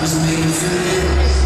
was made for this.